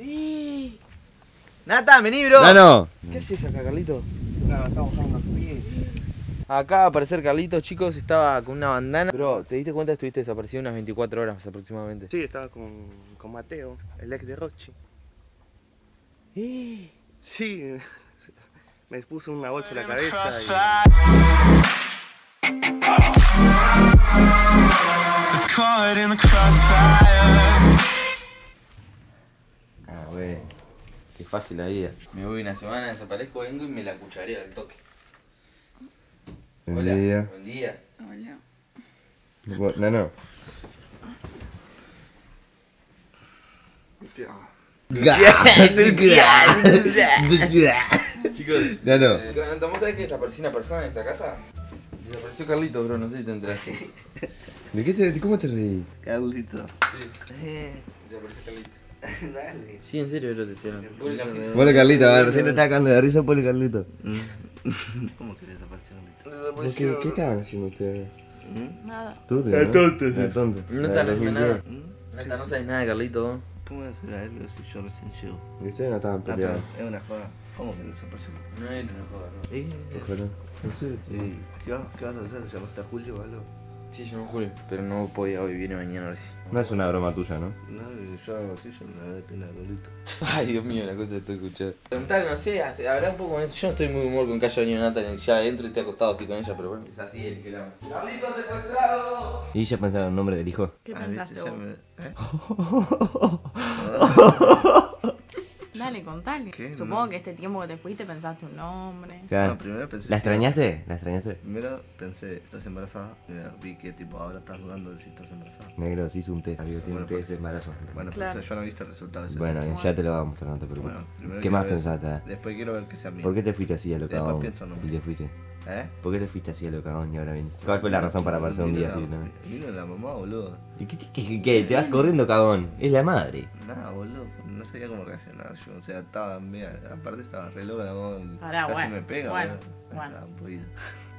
¡Y! Nata, vení, bro. No, no. ¿Qué haces acá, Carlito? Claro, estamos usando unos pies. Acá aparecer Carlitos, chicos, estaba con una bandana. Bro, ¿te diste cuenta que estuviste desaparecido unas 24 horas aproximadamente? Sí, estaba con, con Mateo, el ex de Rochi. ¡Y! Sí, me puso una bolsa en la cabeza It's Qué fácil la vida. Me voy una semana, desaparezco, vengo y me la cuchareo al toque. Buen Hola, día. Buen día. Hola. No, no. Chicos, No, no. eh, ¿vos sabés que desapareció una persona en esta casa? Desapareció Carlitos, bro, no sé si te enteraste. ¿De qué te, ¿Cómo te reí? Carlito. Sí, Eh, desapareció Carlitos. dale. Sí, en serio, bro, te estoy hablando. Ponle Carlito, a ver, recién te estaba cagando de risa, ponle Carlito. ¿Cómo que desapareció ¿Por qué, ¿Qué estaban haciendo ustedes? Nada. Tú, El tonto. No La está de hablando 2010. nada. Nata, no sabes nada de Carlitos. ¿Cómo voy a hacer algo si yo recién llego? Y ustedes no estaban Ah, peleados. es una joda. ¿Cómo que desapareció? No era una joda, no. Eh, Ojalá. No sé. eh, ¿qué, va- ¿Qué vas a hacer? ¿Llamaste a Julio o algo? Sí, yo no Julio, pero no podía hoy, viene mañana a ver si. No es una broma tuya, ¿no? No, yo hago así, yo me voy a tener Carlito. Ay, Dios mío, la cosa que estoy escuchando. Preguntale, no sé, hace- hablar un poco con eso. Yo no estoy muy humor con que haya venido Nata ya adentro y esté acostado así con ella, pero bueno, es así el que la ama. ¡Carlitos secuestrado! Y ya pensaron el nombre del hijo. ¿Qué Ah, pensaste vos? Dale, contale. ¿Qué? Supongo No. que este tiempo que te fuiste pensaste un nombre. Claro. No, primero pensé ¿La si- extrañaste? ¿La extrañaste? Primero pensé, ¿estás embarazada? Mira, vi que tipo ahora estás dudando de si estás embarazada. Negro, se hizo un test, amigo, tiene un Bueno, test de embarazo. Bueno, Claro. pero yo no he visto el resultado de ese Bueno, test. ya te lo vamos a mostrar, no te preocupes. Bueno, ¿Qué más ver- pensaste? eh? Después quiero ver que sea mío. ¿Por qué te fuiste así a lo Después cagón? pienso, no. Y te fuiste. ¿Eh? ¿Por qué te fuiste así a lo cagón y ahora bien? ¿Cuál fue la razón para aparecer un día así? no? Vino la mamá, boludo. ¿Y qué, qué, qué, qué? ¿Te vas corriendo, cagón? Es la madre. Nada, boludo. No sabía cómo reaccionar yo. O sea, estaba media. Aparte estaba re loca la mamá. Pará, casi bueno, me pega, bueno, boludo. bueno. Estaba un poquito.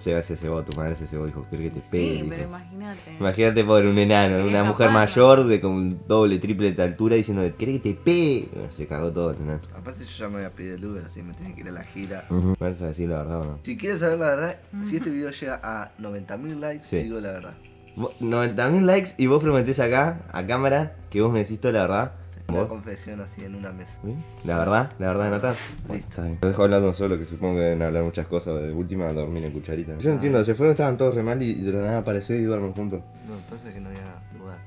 Se va, se cebó, tu madre se cebó, dijo, quiero que te pegue. Sí, pero imagínate. Imagínate por un enano, una mujer mayor de con doble, triple de altura diciendo, ¿querés que te pegue? Bueno, se cagó todo el enano. Aparte, yo ya me había pedido el Uber, así me tenía que ir a la gira. Uh ¿Vas a decir la verdad o no? Si quieres saber la verdad, si este video llega a 90.000 likes, Sí. digo la verdad. Vos- 90.000 likes y vos prometés acá, a cámara, que vos me decís toda la verdad. Una confesión así en una mesa. ¿Sí? ¿La verdad? ¿La verdad de Natán? Listo. Lo dejo hablando solo, que supongo que deben hablar muchas cosas. De última, dormir en cucharita. Yo no entiendo, se fueron, estaban todos re mal y de la nada apareció y duermen juntos. No, pasa que no había lugar.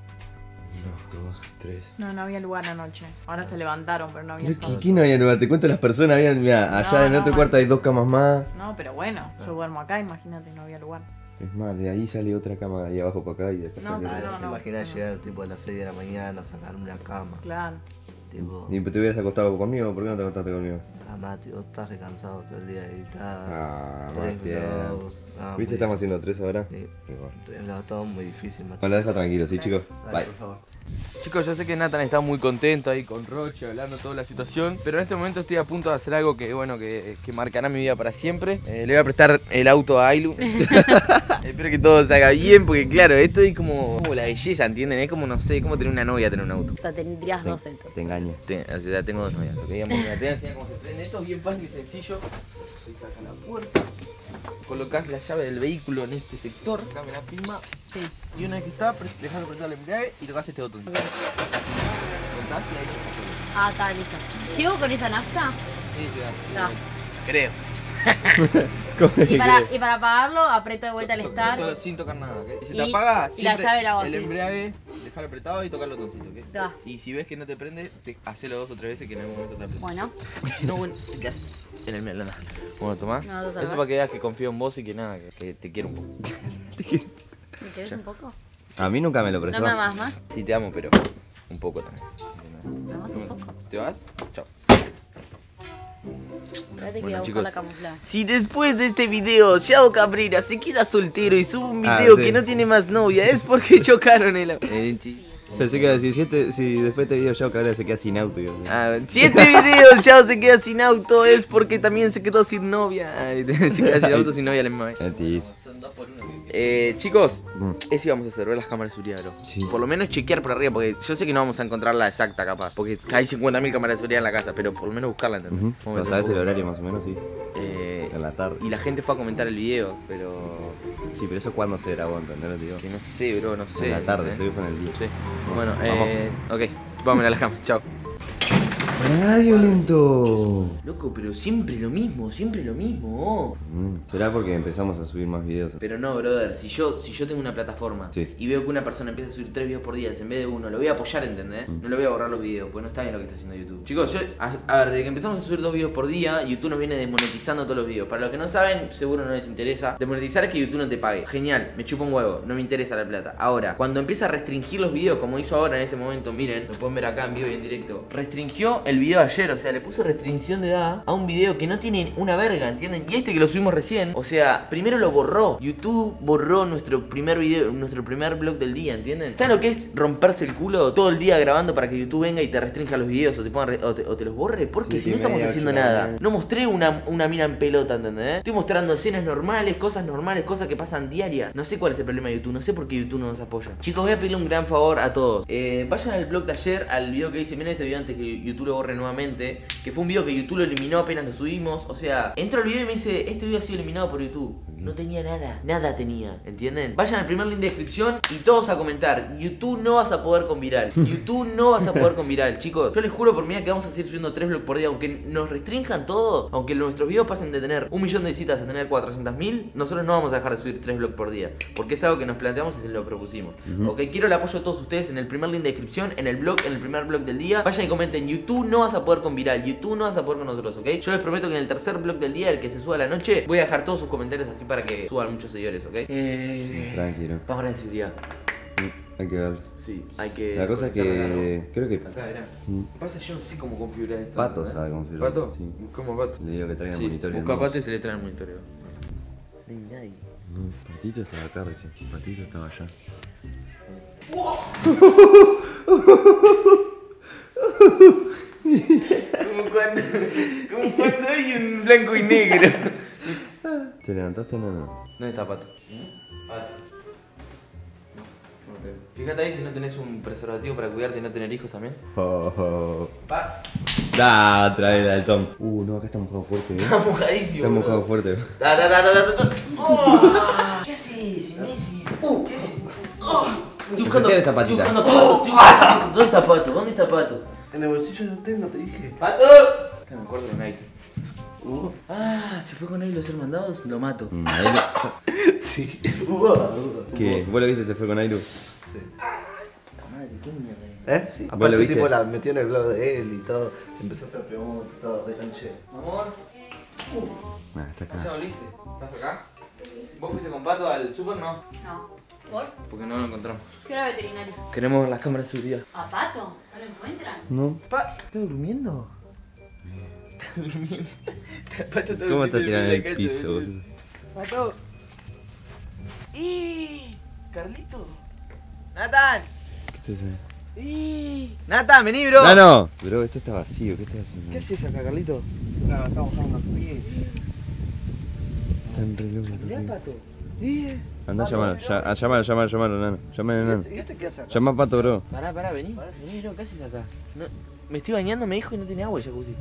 Uno, dos, tres. No, no había lugar anoche. Ahora se levantaron, pero no había ¿qué- espacio. ¿Quién no había lugar? Te cuento las personas, habían, mira, allá No, en no, otro cuarto hay dos camas más. No, pero bueno, yo duermo acá, imagínate, no había lugar. Es más, de ahí sale otra cama de ahí abajo para acá y de acá No, sale no, ¿Te imaginas llegar tipo a las 6 de la mañana, sacar una cama? Claro. Tipo, ¿Y te hubieras acostado conmigo? ¿Por qué no te acostaste conmigo? ah, Mati, vos estás recansado todo el día de editar. Ah, tres. Ah, ¿Viste? Estamos haciendo tres ahora. Sí, vlogs, todo muy difícil, Mati. Bueno, la dejo tranquilo, ¿sí, chicos? Dale, Bye. por favor. Chicos, yo sé que Nathan está muy contento ahí con Roche, hablando toda la situación, pero en este momento estoy a punto de hacer algo que, bueno, que, que marcará mi vida para siempre. Eh, le voy a prestar el auto a Ailu. Espero que todo salga bien, porque claro, esto es como, como la belleza, ¿entienden? Es como, no sé, como tener una novia, tener un auto. O sea, tendrías dos entonces. Te engaño. Te- o sea, tengo dos novias, ¿ok? Vamos, mira, te voy a enseñar cómo se prende. Esto es bien fácil y sencillo. Ahí sacas la puerta, colocas la llave del vehículo en este sector, dame la prima. Sí. Y una vez que está, dejas de apretar el embrague y tocas este botón. Ah, está, listo. ¿Llego con esa nafta? Sí, sí, No. Creo. Y para, y para apagarlo, aprieto de vuelta el To- start. Solo sin tocar nada, ¿ok? Y se Y- te apaga, y la siempre llave la hago el así. embrague, dejar apretado y tocar el botoncito, ¿ok? Y si ves que no te prende, te hacelo dos o tres veces que en algún momento te aprieta. Bueno, Y si no, bueno, te quedas en el medio nada. Bueno, tomá. No, dos Eso para que veas que confío en vos y que nada, que, que te quiero un poco. ¿me querés un poco? A mí nunca me lo ¿No prestó. me amas más? Sí, te amo, pero un poco también. ¿Me amas un poco? ¿Te vas? Chao. Espérate que Bueno, voy a buscar chicos. la. Si después de este video Yao Cabrera se queda soltero y sube un Ah, video sí. que no tiene más novia, es porque chocaron el auto. Eh, Pensé que si, siete, si después de este video que ahora se queda sin auto. yo- Ah, si este video Yao se queda sin auto es porque también se quedó sin novia. Ay, se queda sin auto sin novia la misma vez. Son dos por uno. Eh, chicos, Mm. eso íbamos a hacer, ver las cámaras de seguridad, bro. Sí. Por lo menos chequear por arriba, porque yo sé que no vamos a encontrar la exacta capaz. Porque hay 50.000 cámaras de seguridad en la casa, pero por lo menos buscarla, ¿entendés? Vamos a ¿No sabes el horario más o menos? Sí. Eh, En la tarde. y la gente fue a comentar el video, pero. Sí, pero eso cuándo se grabó, ¿entendés? Digo. Que no sé, bro, no sé. En la tarde, ¿entendés? se vio en el día. Sí. Bueno, Vamos. eh. Ok, vamos a la cama, chao. ¡Ah, violento! Loco, pero siempre lo mismo, siempre lo mismo. Mm, ¿Será porque empezamos a subir más videos? Pero no, brother, si yo, si yo tengo una plataforma Sí. y veo que una persona empieza a subir tres videos por día en vez de uno, lo voy a apoyar, ¿entendés? Mm. No lo voy a borrar los videos, porque no está bien lo que está haciendo YouTube. Chicos, yo, a, a ver, desde que empezamos a subir dos videos por día, YouTube nos viene desmonetizando todos los videos. Para los que no saben, seguro no les interesa. Desmonetizar es que YouTube no te pague. Genial, me chupa un huevo, no me interesa la plata. Ahora, cuando empieza a restringir los videos, como hizo ahora en este momento, miren, lo pueden ver acá en vivo y en directo. Restringió el video ayer, o sea, le puso restricción de edad a un video que no tiene una verga, ¿entienden? Y este que lo subimos recién, o sea, primero lo borró. YouTube borró nuestro primer video, nuestro primer blog del día, ¿entienden? ¿Saben lo que es romperse el culo todo el día grabando para que YouTube venga y te restrinja los videos o te, ponga o te, o te los borre? Porque Sí, si no estamos haciendo nada. No mostré una, una mina en pelota, ¿entendés? Estoy mostrando escenas normales, cosas normales, cosas que pasan diarias. No sé cuál es el problema de YouTube, no sé por qué YouTube no nos apoya. Chicos, voy a pedirle un gran favor a todos. Eh, vayan al blog de ayer, al video que hice, miren este video antes que YouTube lo borre nuevamente. Que fue un video que YouTube lo eliminó apenas lo subimos. O sea, entro al video y me dice, este video ha sido eliminado por YouTube. No tenía nada, nada tenía, ¿entienden? Vayan al primer link de descripción y todos a comentar. YouTube no vas a poder con viral. YouTube no vas a poder con viral, chicos. Yo les juro por vida que vamos a seguir subiendo 3 vlogs por día. Aunque nos restrinjan todo, aunque nuestros videos pasen de tener un millón de visitas a tener 400 mil, nosotros no vamos a dejar de subir 3 vlogs por día. Porque es algo que nos planteamos y se lo propusimos. Ok, quiero el apoyo de todos ustedes en el primer link de descripción, en el blog, en el primer blog del día. Vayan y comenten, YouTube no vas a poder con viral, YouTube no vas a poder con nosotros, ¿ok? Yo les prometo que en el tercer blog del día, el que se suba a la noche, voy a dejar todos sus comentarios así para que suban muchos seguidores, ¿ok? Eh... Tranquilo. Cámara de seguridad. Mm, Hay que verlos. Sí, hay que... La cosa es que. Creo que. Acá, era. Mm. Pasa, yo no sé cómo configurar esto. Pato sabe configurar, ¿Pato? sí. ¿Cómo Pato? Le digo que traigan Sí, monitor y busca Pato y se le trae el monitoreo. No hay nadie. No, Patito estaba acá recién. Patito estaba allá. Como cuando, como cuando hay un blanco y negro. ¿Te levantaste o no? no? ¿Dónde está Pato? Pato. Ok. Fíjate ahí si no tenés un preservativo para cuidarte y no tener hijos también. Oh, oh. Pa, Da, la del Tom. Uh, no, acá está mojado fuerte, eh. está mojadísimo. Está mojado fuerte. Ta, ta, ta, ta, ta. Oh, ¿Qué haces, Messi? Uh, ¿Qué haces? Oh, estoy buscando- Saqué esa patita. estoy buscando Pato, estoy buscando Pato. ¿Dónde está Pato? ¿Dónde está Pato? En el bolsillo no tengo, te dije. ¡Pato! Me acuerdo de Nike. Uh, Ah, se fue con él los ser mandados, lo mato. Mm, lo- sí. ¿Qué? ¿Vos lo viste? ¿Se fue con Ailu? Sí. Madre, qué mierda. ¿Eh? Sí. lo Aparte, viste? tipo, la metió en el blog de él y todo. Empezó a hacer preguntas, todo, re canche. Amor, Ah, está ¿ya acá. volviste? ¿Estás acá? ¿Vos fuiste con Pato al super? No, No. ¿Por? porque no lo encontramos. Fui a la veterinaria. Queremos las cámaras de seguridad. ¿A Pato? ¿No lo encuentran? No. Pa, ¿está durmiendo? Está durmiendo. Pato está ¿Cómo está en el casa, piso, boludo. Pato. ¡Y! Carlito. Nathan. ¿Qué es eso? ¡Y! Nathan, vení, bro. No, no. Bro, esto está vacío. ¿Qué estás haciendo? ¿Qué haces acá, Carlito? No, estamos usando unos pies. Están re locos. Mirá. Pato. ¡Y! Andá, llamalo. Ya, ah, llamalo, llamalo, llamalo, nano. Llamalo, ¿Y nano. este- y este qué hace acá? Llama a Pato, bro. Pará, pará, vení. Vení, bro, ¿qué haces acá? No, me estoy bañando, me dijo y no tiene agua el jacuzzi.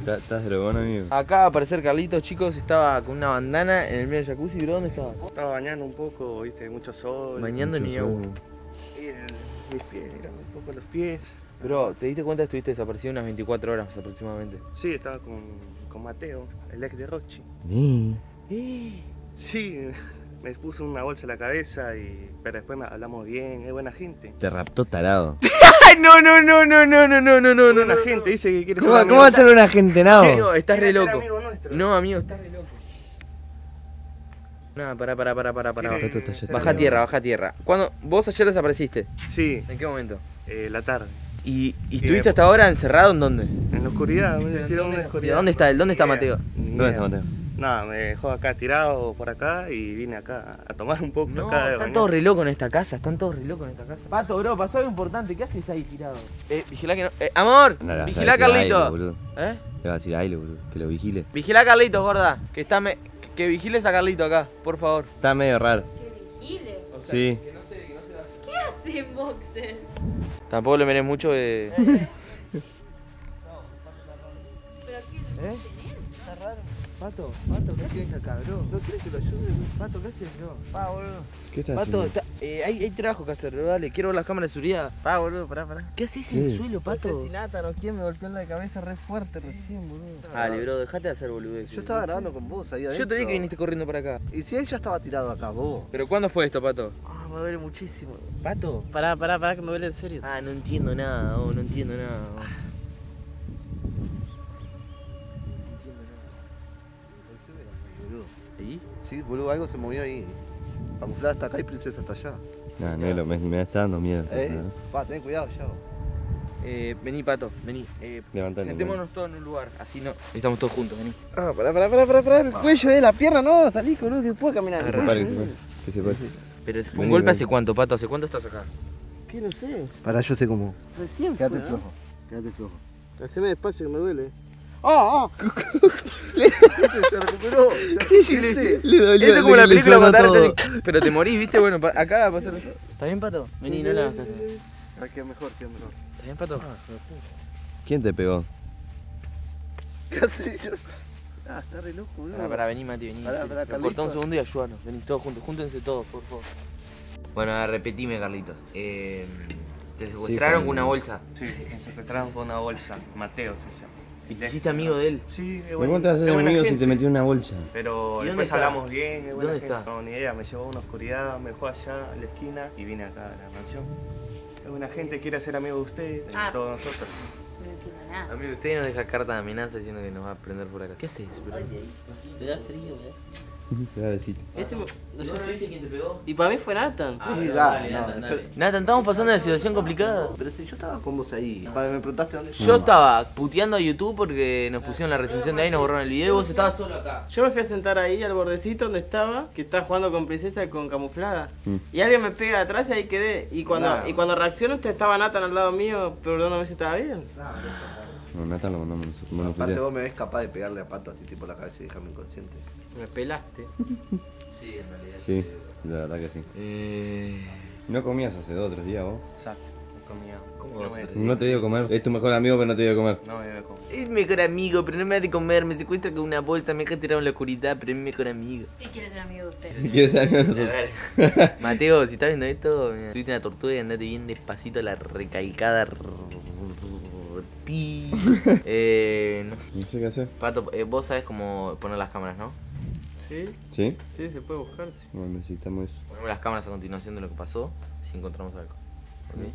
¿Estás- ¿Estás drogón, amigo? Acá va a aparecer Carlitos, chicos, estaba con una bandana en el medio del jacuzzi, bro, ¿dónde estaba? Estaba bañando un poco, viste, mucho sol. Bañando ni agua. Y el- mis pies, mira, un poco los pies. Bro, ¿te diste cuenta que estuviste desaparecido unas 24 horas aproximadamente? Sí, estaba con, con Mateo, el ex de Rochi. Vení. Sí, me puso una bolsa en la cabeza, y, pero después hablamos bien, es buena gente. Te raptó tarado. ¡Ay, no, no, no, no, no, no, no, no, no, Es buena gente, dice que quiere ser ¿Cómo, amigo. ¿Cómo va a ser una gente No, no? estás re loco. amigo nuestro. No, amigo, estás re loco. Nada, pará, pará, pará, pará, pará. Baja amigo. tierra, baja tierra. ¿Cuándo? ¿Vos ayer desapareciste? Sí, ¿En qué momento? eh, la tarde. ¿Y, y estuviste hasta ahora encerrado en dónde? En la oscuridad, me en la ¿Y oscuridad. dónde está él? ¿Dónde está Mateo? ¿Dónde está. Mateo? Nada, me dejó acá tirado por acá y vine acá a tomar un poco No, acá de están bañar. todos re locos en esta casa, están todos re locos en esta casa. Pato, bro, pasó algo importante, ¿qué haces ahí tirado? Eh, vigilá que no. Eh, amor, No, a vigilá a Carlito. boludo. ¿Eh? Le va a decir a Ailu, boludo, que lo vigile. Vigilá Carlito, gorda, que está me. que vigiles a Carlito acá, por favor. Está medio raro. Que vigile. Sí. ¿Qué hace en boxer? Tampoco le miré mucho de... ¿Eh? Pato, Pato, ¿qué haces acá, bro? ¿No quieres que lo ayude? Pato, ¿qué haces, bro? Pa, boludo. ¿Qué estás Pato, haciendo? está- eh, hay, hay trabajo que hacer, bro, dale. Quiero ver las cámaras de seguridad. Pa, boludo, pará, pará. ¿Qué haces en el suelo, Pato? nata, no quién me golpeó en la cabeza re fuerte recién, boludo. Dale, bro, dejate de hacer boludez. Yo estaba grabando con vos ahí adentro. Yo te vi que viniste corriendo para acá. Y si él ya estaba tirado acá, vos. ¿Pero cuándo fue esto, Pato? Ah, me duele muchísimo. ¿Pato? Pará, pará, pará, que me duele en serio. Ah, no entiendo nada, oh, no entiendo nada. oh. ¿Ahí? Sí, boludo, algo se movió ahí. Camuflada hasta acá y princesa hasta allá. No, no lo me está dando miedo. ¿Eh? ¿no? Va, ten cuidado ya. Eh, vení, Pato, vení. Eh, sentémonos todos en un lugar, así no. Estamos todos juntos, vení. Ah, pará, pará, pará, pará, pará. El cuello, eh, la pierna, no, salí, boludo, que puedo caminar. Que se pare, que se pare. Que se pare. Pero fue un golpe vení. hace cuánto, Pato, ¿hace cuánto estás acá? ¿Qué? No sé. Pará, yo sé cómo. Recién Quédate flojo, quédate flojo. Haceme despacio que me duele. ¡Ah! ah. Se recuperó. le, Le dolió, Eso es como le- la le película Matar, pero te morís, ¿viste? Bueno, pa- acá va a pasar. ¿Está bien, Pato? Vení, no la hagas. ¿Está Ah, queda mejor, queda mejor. bien, Pato? ¿Quién te pegó? Casi yo. Ah, está re loco, boludo. Pará, pará, vení, Mati, vení. Pará, pará, Nos Carlitos. cortamos un segundo y ayúdanos. Vení todos juntos, júntense todos, por favor. Bueno, a ver, repetime, Carlitos. Eh, te secuestraron con- con una bolsa. Sí, me secuestraron con una bolsa. Mateo se llama. ¿Y te hiciste amigo de él? Sí, es ¿Me buen- cuántas es hacer buena amigos si te metió una bolsa? Pero ¿Y dónde después está? hablamos bien, es buena ¿Dónde gente. está? No, ni idea, me llevó a una oscuridad, me dejó allá en la esquina y vine acá a la mansión. Es buena gente, quiere ser amigo de usted, de Ah. todos nosotros. No entiendo nada. Amigo, usted nos deja carta de amenaza diciendo que nos va a prender por acá. ¿Qué haces, bro? Te da frío, ¿verdad? Este, no sé si- viste quién te pegó? Y para mí fue Nathan. Ah, Sí, dale, dale, Nathan, no, dale. Nathan, estamos pasando una situación complicada. Pero si yo estaba con vos ahí. Cuando me preguntaste dónde Yo estaba puteando a YouTube porque nos pusieron la restricción de ahí, nos borraron el video y vos estabas solo acá. Yo me fui a sentar ahí al bordecito donde estaba, que estaba jugando con princesa con camuflada. Mm. Y alguien me pega atrás y ahí quedé. Y cuando, y cuando reacciono, usted estaba Nathan al lado mío, preguntándome si estaba bien. No, Nathan lo mandamos nosotros. Bueno, Aparte vos me ves capaz de pegarle a pato así tipo en la cabeza y dejarme inconsciente. Me pelaste. Sí, en realidad. Sí, la verdad que sí. Eh, No comías hace dos o tres días vos. Exacto, no comía. ¿Cómo no me? No te dio comer. Es tu mejor amigo, pero no te dio comer. no me dio comer. es mi mejor amigo, pero no me da de comer. Me secuestra con una bolsa, me deja tirado en la oscuridad, pero es mi mejor amigo. ¿Qué quiere ser amigo de usted? ¿Quieres ser amigo de A nosotros? ver, Mateo, si estás viendo esto, mira, tuviste una tortuga y andate bien despacito a la recalcada. Pi. Eh, no sé. No sé qué hacer. Pato, eh, vos sabés cómo poner las cámaras, ¿no? ¿Sí? ¿Sí? Sí, se puede buscar, sí. Bueno, necesitamos eso. Ponemos las cámaras a continuación de lo que pasó si encontramos algo. ¿Ok?